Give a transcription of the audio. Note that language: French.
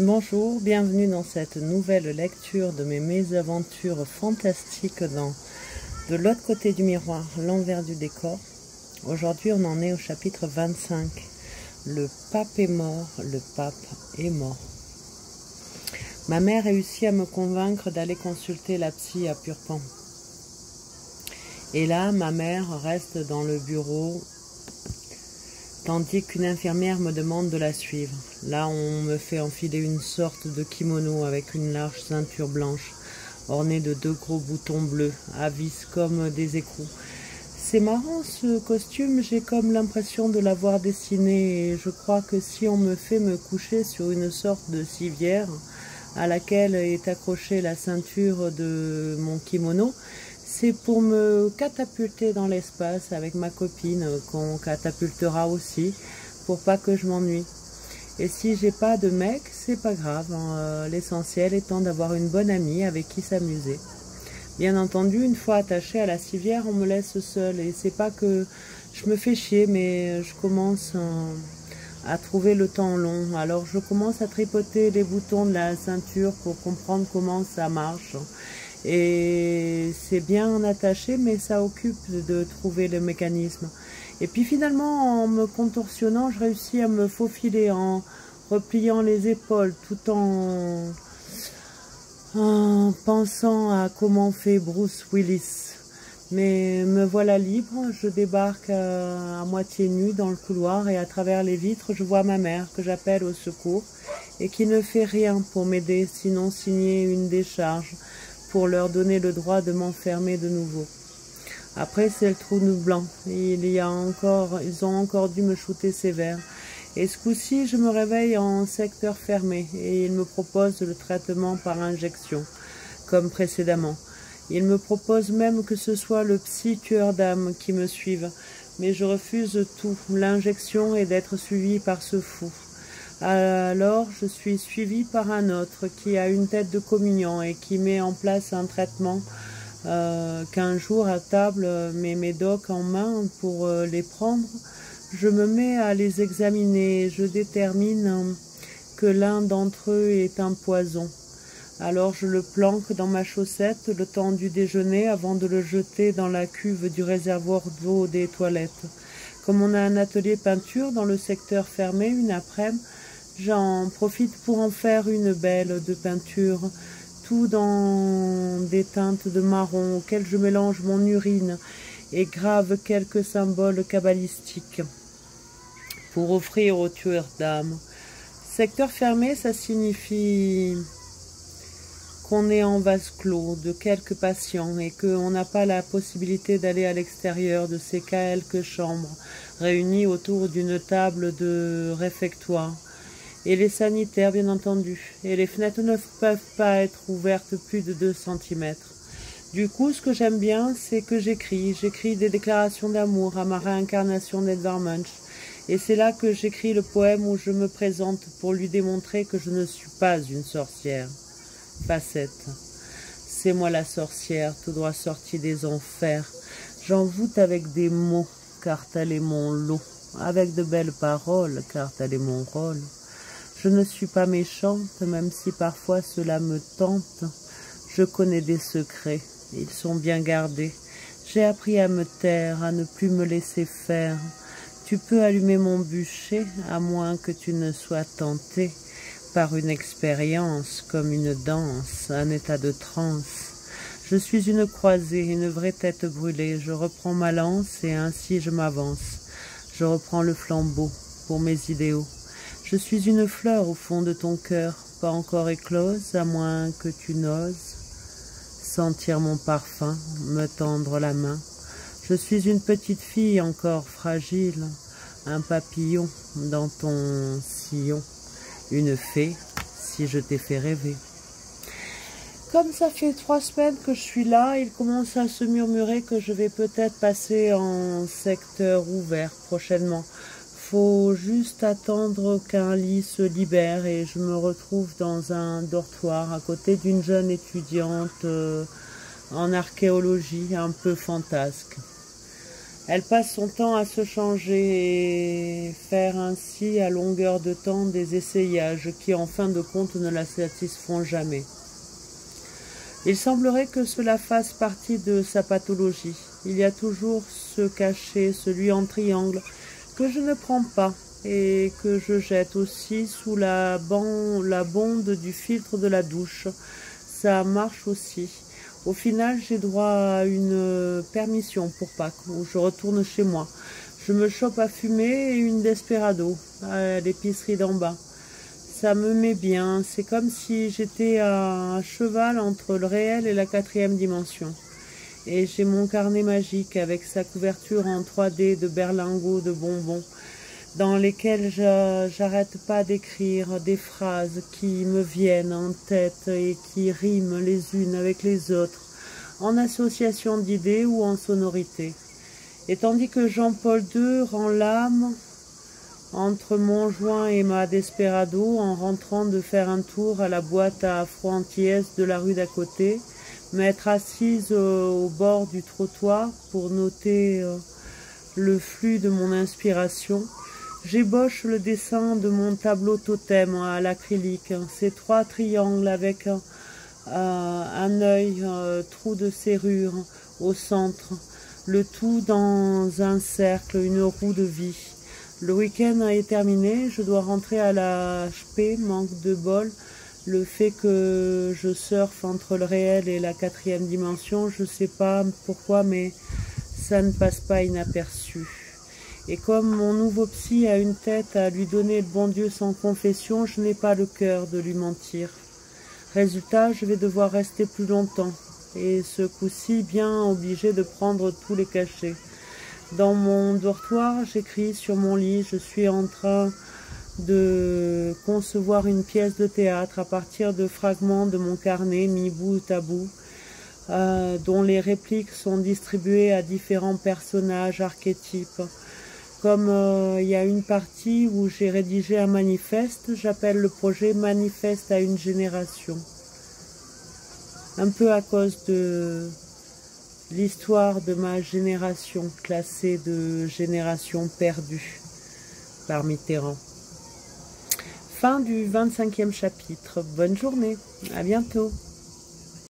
Bonjour, bienvenue dans cette nouvelle lecture de mes mésaventures fantastiques dans De l'autre côté du miroir, l'envers du décor. Aujourd'hui, on en est au chapitre 25. Le pape est mort, le pape est mort. Ma mère réussit à me convaincre d'aller consulter la psy à Purpan. Et là, ma mère reste dans le bureau tandis qu'une infirmière me demande de la suivre. Là, on me fait enfiler une sorte de kimono avec une large ceinture blanche, ornée de deux gros boutons bleus, à vis comme des écrous. C'est marrant ce costume, j'ai comme l'impression de l'avoir dessiné je crois que si on me fait me coucher sur une sorte de civière à laquelle est accrochée la ceinture de mon kimono, c'est pour me catapulter dans l'espace avec ma copine qu'on catapultera aussi pour pas que je m'ennuie. Et si j'ai pas de mec, c'est pas grave. Hein. Euh, l'essentiel étant d'avoir une bonne amie avec qui s'amuser. Bien entendu, une fois attachée à la civière, on me laisse seule. Et c'est pas que je me fais chier, mais je commence à trouver le temps long. Alors je commence à tripoter les boutons de la ceinture pour comprendre comment ça marche. Et c'est bien attaché, mais ça occupe de trouver le mécanisme. Et puis finalement, en me contorsionnant, je réussis à me faufiler en repliant les épaules tout en, en pensant à comment fait Bruce Willis. Mais me voilà libre, je débarque à, à, moitié nu dans le couloir et à travers les vitres, je vois ma mère que j'appelle au secours et qui ne fait rien pour m'aider sinon signer une décharge pour leur donner le droit de m'enfermer de nouveau. Après, c'est le trou blanc. Il y a encore, ils ont encore dû me shooter sévère. Et ce coup-ci, je me réveille en secteur fermé et ils me proposent le traitement par injection, comme précédemment. Ils me proposent même que ce soit le psy tueur d'âme qui me suive, mais je refuse tout, l'injection et d'être suivi par ce fou. Alors je suis suivie par un autre qui a une tête de communion et qui met en place un traitement euh, qu'un jour à table mes médocs en main pour euh, les prendre. Je me mets à les examiner je détermine que l'un d'entre eux est un poison. Alors je le planque dans ma chaussette le temps du déjeuner avant de le jeter dans la cuve du réservoir d'eau des toilettes. Comme on a un atelier peinture dans le secteur fermé une après-midi, J'en profite pour en faire une belle de peinture, tout dans des teintes de marron auxquelles je mélange mon urine et grave quelques symboles cabalistiques pour offrir aux tueurs d'âmes. Secteur fermé, ça signifie qu'on est en vase clos de quelques patients et qu'on n'a pas la possibilité d'aller à l'extérieur de ces quelques chambres réunies autour d'une table de réfectoire et les sanitaires bien entendu, et les fenêtres ne peuvent pas être ouvertes plus de 2 cm. Du coup, ce que j'aime bien, c'est que j'écris. J'écris des déclarations d'amour à ma réincarnation d'Edvard Munch. Et c'est là que j'écris le poème où je me présente pour lui démontrer que je ne suis pas une sorcière. Facette. C'est moi la sorcière, tout droit sortie des enfers. J'envoûte avec des mots, car tel est mon lot. Avec de belles paroles, car tel est mon rôle. Je ne suis pas méchante, même si parfois cela me tente. Je connais des secrets, ils sont bien gardés. J'ai appris à me taire, à ne plus me laisser faire. Tu peux allumer mon bûcher, à moins que tu ne sois tenté par une expérience comme une danse, un état de transe. Je suis une croisée, une vraie tête brûlée. Je reprends ma lance et ainsi je m'avance. Je reprends le flambeau pour mes idéaux. Je suis une fleur au fond de ton cœur, pas encore éclose, à moins que tu n'oses sentir mon parfum, me tendre la main. Je suis une petite fille encore fragile, un papillon dans ton sillon, une fée si je t'ai fait rêver. Comme ça fait trois semaines que je suis là, il commence à se murmurer que je vais peut-être passer en secteur ouvert prochainement juste attendre qu'un lit se libère et je me retrouve dans un dortoir à côté d'une jeune étudiante euh, en archéologie un peu fantasque. Elle passe son temps à se changer et faire ainsi à longueur de temps des essayages qui en fin de compte ne la satisfont jamais. Il semblerait que cela fasse partie de sa pathologie. Il y a toujours ce cachet, celui en triangle, que je ne prends pas et que je jette aussi sous la, la bonde du filtre de la douche. Ça marche aussi. Au final, j'ai droit à une permission pour Pâques où je retourne chez moi. Je me chope à fumer une desperado à l'épicerie d'en bas. Ça me met bien. C'est comme si j'étais à cheval entre le réel et la quatrième dimension. Et j'ai mon carnet magique avec sa couverture en 3D de berlingots de bonbons dans lesquels j'arrête pas d'écrire des phrases qui me viennent en tête et qui riment les unes avec les autres, en association d'idées ou en sonorité. Et tandis que Jean-Paul II rend l'âme entre mon joint et ma desperado en rentrant de faire un tour à la boîte à froid de la rue d'à côté, m'être assise au bord du trottoir pour noter euh, le flux de mon inspiration, J'ébauche le dessin de mon tableau totem à l'acrylique, ces trois triangles avec un, un œil, trou de serrure au centre, le tout dans un cercle, une roue de vie. Le week-end est terminé, je dois rentrer à la HP, manque de bol. Le fait que je surfe entre le réel et la quatrième dimension, je sais pas pourquoi, mais ça ne passe pas inaperçu. Et comme mon nouveau psy a une tête à lui donner le bon Dieu sans confession, je n'ai pas le cœur de lui mentir. Résultat, je vais devoir rester plus longtemps, et ce coup-ci bien obligé de prendre tous les cachets. Dans mon dortoir, j'écris sur mon lit, je suis en train de concevoir une pièce de théâtre à partir de fragments de mon carnet mis bout à bout, euh, dont les répliques sont distribuées à différents personnages archétypes. Comme euh, il y a une partie où j'ai rédigé un manifeste, j'appelle le projet Manifeste à une génération. Un peu à cause de l'histoire de ma génération classée de génération perdue par Mitterrand. Fin du 25e chapitre. Bonne journée. À bientôt.